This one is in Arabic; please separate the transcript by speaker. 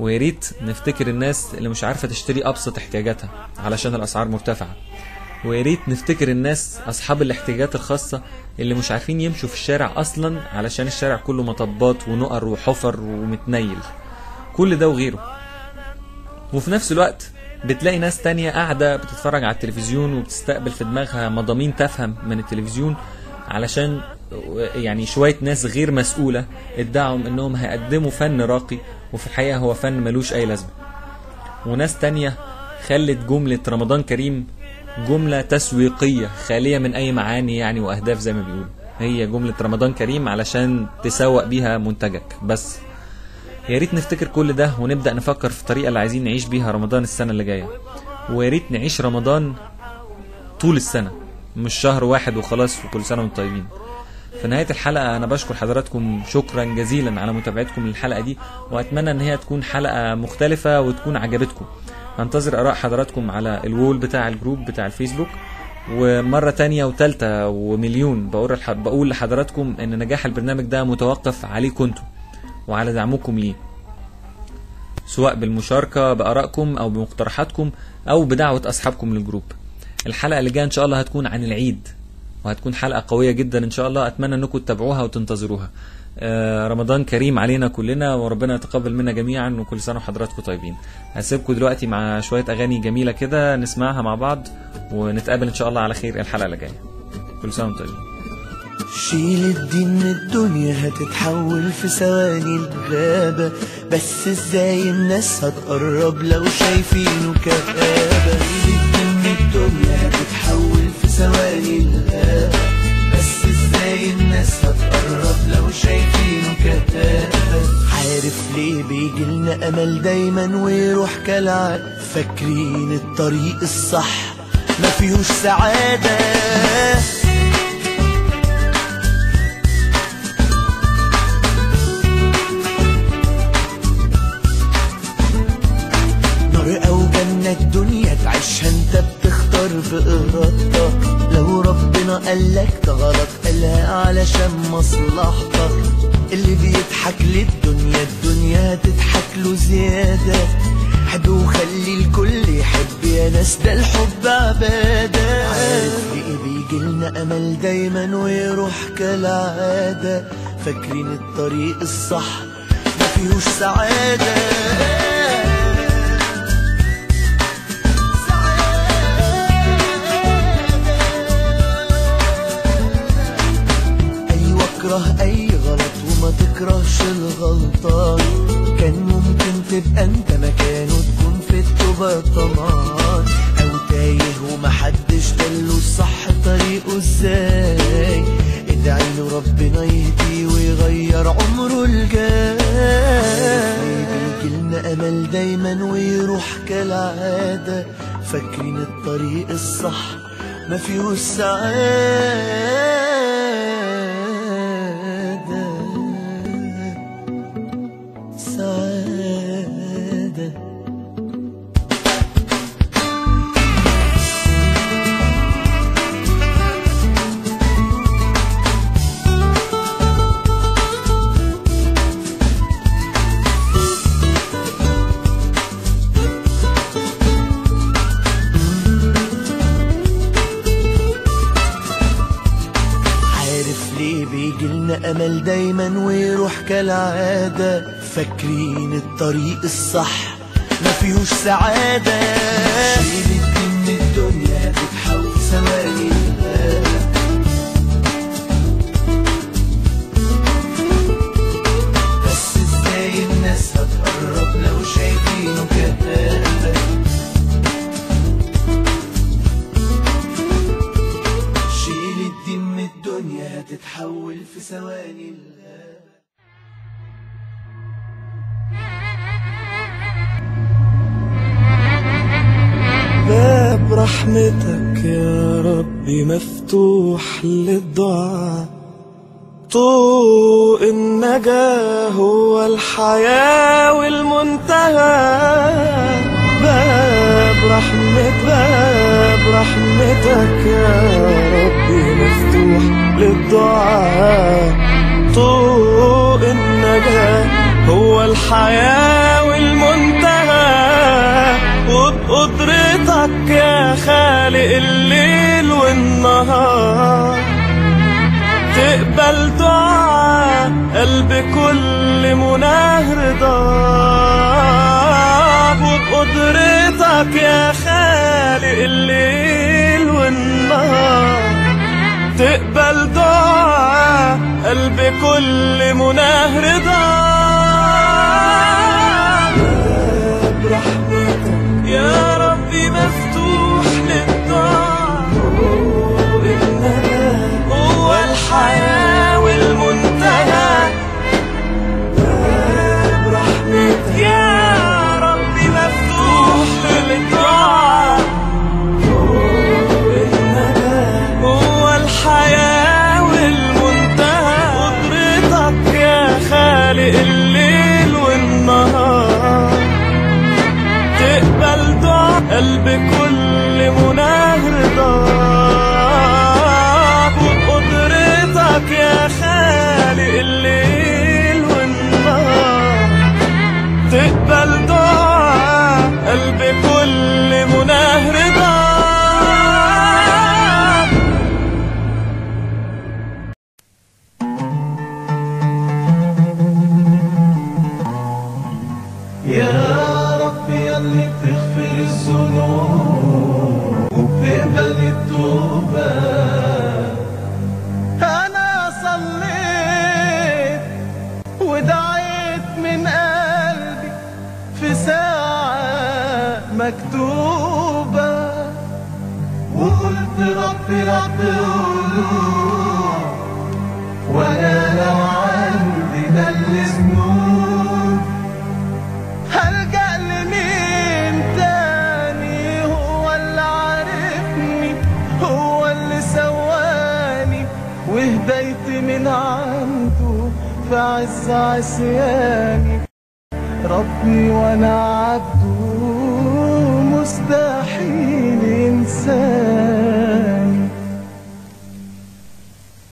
Speaker 1: ويا ريت نفتكر الناس اللي مش عارفة تشتري أبسط احتياجاتها علشان الأسعار مرتفعة. ويا ريت نفتكر الناس أصحاب الاحتياجات الخاصة اللي مش عارفين يمشوا في الشارع أصلا علشان الشارع كله مطبات ونقر وحفر ومتنيل. كل ده وغيره. وفي نفس الوقت بتلاقي ناس تانية قاعدة بتتفرج على التلفزيون وبتستقبل في دماغها مضامين تفهم من التلفزيون علشان يعني شوية ناس غير مسؤولة ادعوا إنهم هيقدموا فن راقي وفي الحقيقة هو فن ملوش أي لازمة. وناس تانية خلت جملة رمضان كريم جملة تسويقية خالية من أي معاني يعني وأهداف زي ما بيقولوا. هي جملة رمضان كريم علشان تسوق بيها منتجك. بس يا ريت نفتكر كل ده ونبدأ نفكر في الطريقة اللي عايزين نعيش بيها رمضان السنة اللي جاية. ويا ريت نعيش رمضان طول السنة مش شهر واحد وخلاص وكل سنة وأنتم طيبين. في نهاية الحلقة أنا بشكر حضراتكم شكرا جزيلا على متابعتكم للحلقة دي وأتمنى إن هي تكون حلقة مختلفة وتكون عجبتكم. هنتظر آراء حضراتكم على ال wall بتاع ال group بتاع الفيسبوك. ومرة تانية وتالتة ومليون بقول بقول لحضراتكم إن نجاح البرنامج ده متوقف عليكم أنتم وعلى دعمكم ليه. سواء بالمشاركة بآرائكم أو بمقترحاتكم أو بدعوة أصحابكم لل group. الحلقة اللي جاية إن شاء الله هتكون عن العيد. وهتكون حلقة قوية جدا إن شاء الله. أتمنى أنكم تتابعوها وتنتظروها. آه رمضان كريم علينا كلنا وربنا يتقبل منا جميعا وكل سنة وحضراتكم طيبين. هسيبكم دلوقتي مع شوية أغاني جميلة كده نسمعها مع بعض ونتقابل إن شاء الله على خير الحلقة اللي جاية. كل سنة وأنتم طيبين.
Speaker 2: شيل الدين الدنيا هتتحول في ثواني الغابة بس إزاي الناس هتقرب لو شايفينه كآبة؟ شيل الدين الدنيا هتتحول بيجيلنا أمل دايما ويروح كالعادة. فاكرين الطريق الصح ما فيهوش سعادة. نار أو جنة الدنيا تعيشها أنت بتختار بإرادتك. لو ربنا قالك ده غلط قالها علشان مصلحتك. اللي بيضحك للدنيا الدنيا هتضحك له زيادة. حب وخلي الكل يحب يا ناس ده الحب عبادة عارف ليه بيجيلنا أمل دايما ويروح كالعادة. فاكرين الطريق الصح ما فيهوش سعادة. تبقى أنت مكانه تكون في التوبة طمعان أو تايه ومحدش دله الصح طريقه إزاي. ادعي له ربنا يهديه ويغير عمره الجاي. بيجيلنا أمل دايما ويروح كالعادة. فاكرين الطريق الصح ما فيهوش سعادة. بيجيلنا أمل دايما ويروح كالعادة. فاكرين الطريق الصح ما فيهوش سعادة. شيل الدين من الدنيا تتحول ثواني. الدنيا هتتحول في ثواني
Speaker 3: باب رحمتك يا ربي مفتوح للدعاء. طوق النجاة هو الحياة والمنتهى. باب رحمة باب رحمتك يا روح للدعاء. طوق النجاة هو الحياة والمنتهى. وبقدرتك يا خالق الليل والنهار. تقبل دعاء قلب كل مناه رضا وبقدرتك يا خالق الليل قلب كل مناه رضاك قلب كل مناه رضاك وبقدرتك يا خالق الليل والنهار. تقبل دعاء قلب كل مناه رضاك
Speaker 4: يا وبتقبل التوبة أنا صليت ودعيت من قلبي في ساعة مكتوبة وقلت ربي رب قلوب وأنا لو في عز عصياني ربي وأنا عبده مستحيل انساني